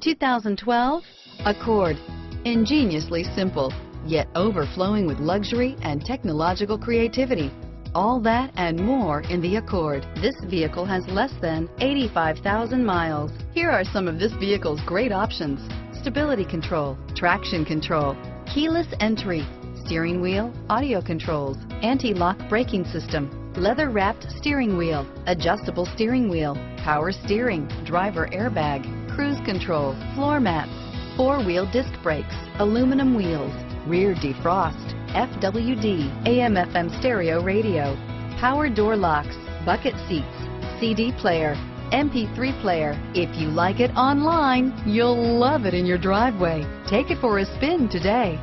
2012 Accord. Ingeniously simple, yet overflowing with luxury and technological creativity. All that and more in the Accord. This vehicle has less than 85,000 miles. Here are some of this vehicle's great options. Stability control, traction control, keyless entry, steering wheel, audio controls, anti-lock braking system, leather wrapped steering wheel, adjustable steering wheel, power steering, driver airbag, cruise control, floor mats, four-wheel disc brakes, aluminum wheels, rear defrost, FWD, AM FM stereo radio, power door locks, bucket seats, CD player, MP3 player. If you like it online, you'll love it in your driveway. Take it for a spin today.